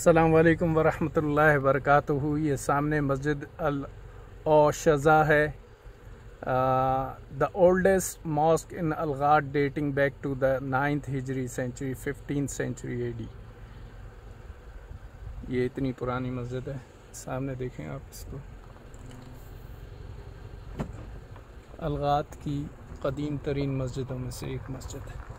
असलकम वरहमल वरक ये सामने मस्जिद अल शज़ा है। The oldest mosque in Alghat dating back to the ninth Hijri century fifteen century AD ये इतनी पुरानी मस्जिद है। सामने देखें आप इसको। अलगात की कदीम तरीन मस्जिदों में से एक मस्जिद है।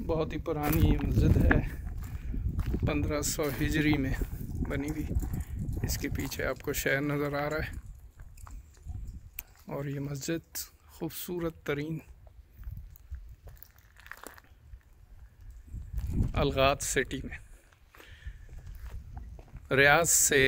बहुत ही पुरानी ये मस्जिद है। पंद्रह सौ हिजरी में बनी हुई। इसके पीछे आपको शहर नज़र आ रहा है। और ये मस्जिद खूबसूरत तरीन। अलगात सिटी में। रियाज से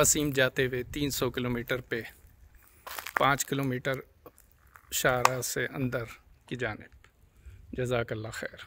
कसीम जाते हुए 300 किलोमीटर पे पाँच किलोमीटर शाहरा से अंदर की जानब। जजाकल्ला खैर।